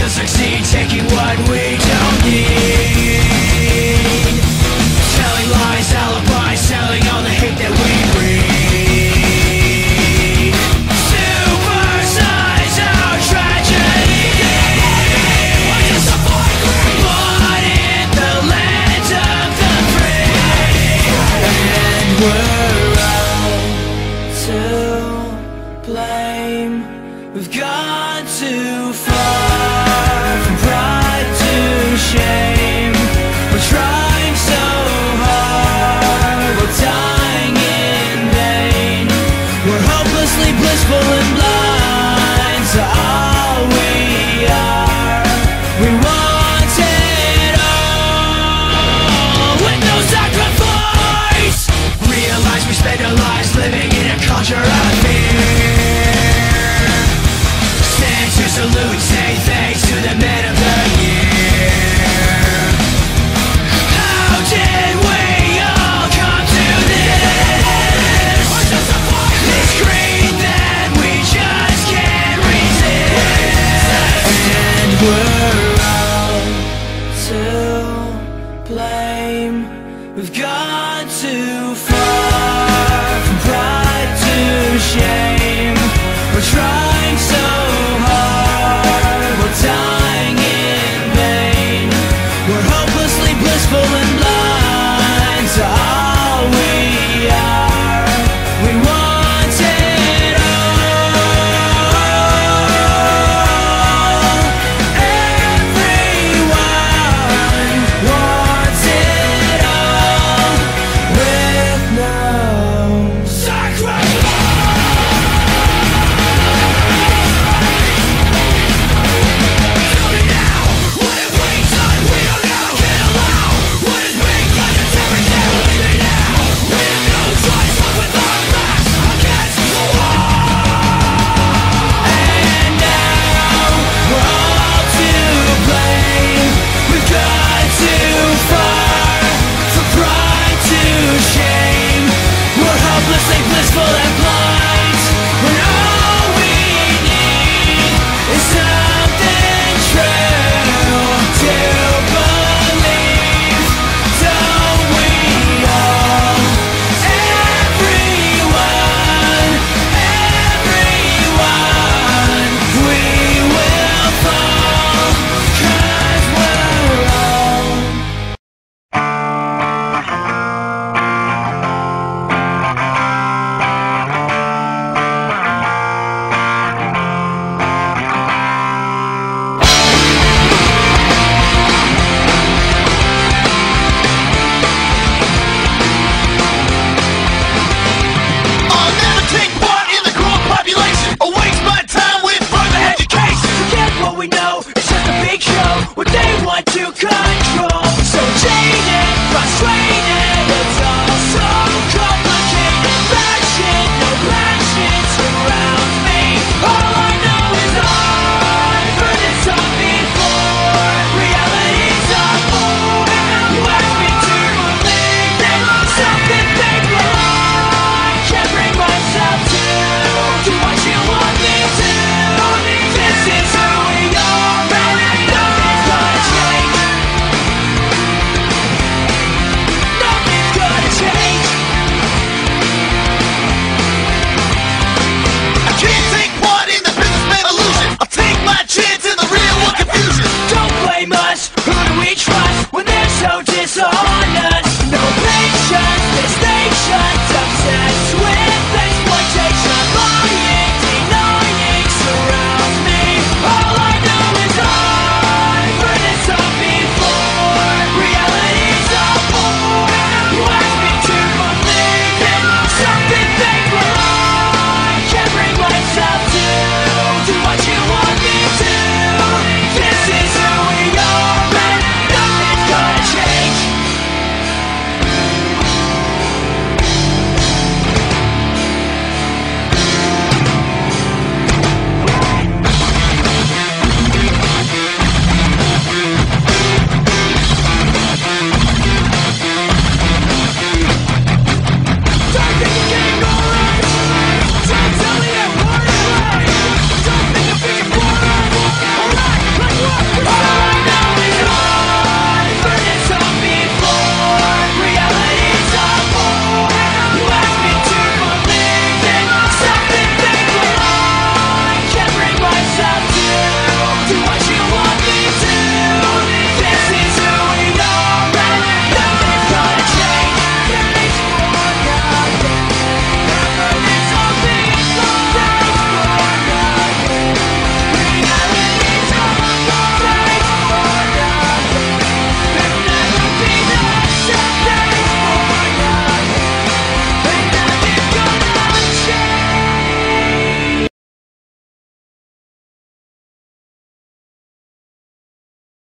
to succeed, taking what we don't need from pride to shame. We're trying. you come?